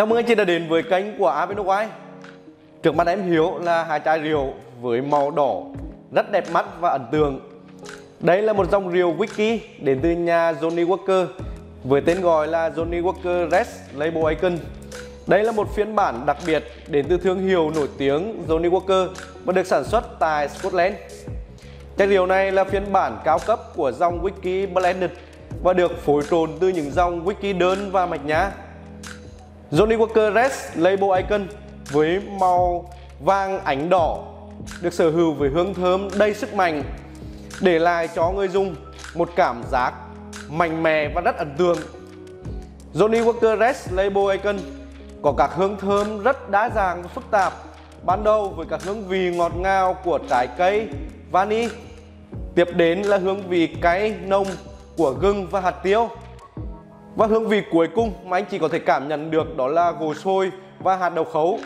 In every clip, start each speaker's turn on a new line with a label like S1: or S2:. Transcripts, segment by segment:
S1: Chào mừng anh chị đã đến với kênh của Avino Wine Trước mặt em Hiếu là hai chai rượu với màu đỏ, rất đẹp mắt và ấn tượng. Đây là một dòng rượu whisky đến từ nhà Johnny Walker, với tên gọi là Johnny Walker Red Label Icon. Đây là một phiên bản đặc biệt đến từ thương hiệu nổi tiếng Johnny Walker và được sản xuất tại Scotland. Chai rượu này là phiên bản cao cấp của dòng whisky blended và được phối trộn từ những dòng whisky đơn và mạch nhá. Johnny Walker Red Label Icon với màu vàng ánh đỏ được sở hữu với hương thơm đầy sức mạnh để lại cho người dùng một cảm giác mạnh mẽ và rất ấn tượng. Johnny Walker Red Label Icon có các hương thơm rất đa dạng và phức tạp. Ban đầu với các hương vị ngọt ngào của trái cây vani, tiếp đến là hương vị cay nồng của gừng và hạt tiêu và hương vị cuối cùng mà anh chị có thể cảm nhận được đó là gồ sôi và hạt đậu khấu.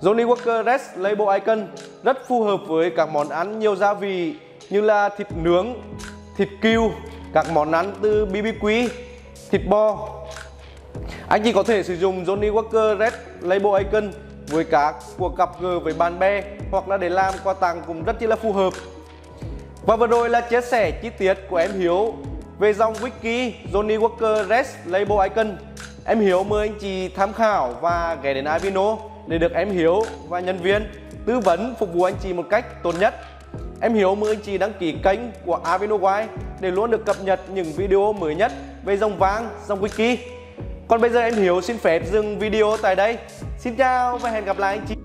S1: Johnny Walker Red Label Icon rất phù hợp với các món ăn nhiều gia vị như là thịt nướng, thịt kiêu, các món ăn từ BBQ, thịt bò. Anh chị có thể sử dụng Johnny Walker Red Label Icon với các cuộc gặp gỡ với bạn bè hoặc là để làm quà tặng cũng rất là phù hợp. Và vừa rồi là chia sẻ chi tiết của em Hiếu về dòng whisky Johnny Walker Red Label Icon. Em Hiếu mời anh chị tham khảo và ghé đến Avino để được em Hiếu và nhân viên tư vấn phục vụ anh chị một cách tốt nhất. Em Hiếu mời anh chị đăng ký kênh của Avino Wine để luôn được cập nhật những video mới nhất về dòng vang, dòng whisky Còn bây giờ em Hiếu xin phép dừng video tại đây. Xin chào và hẹn gặp lại anh chị.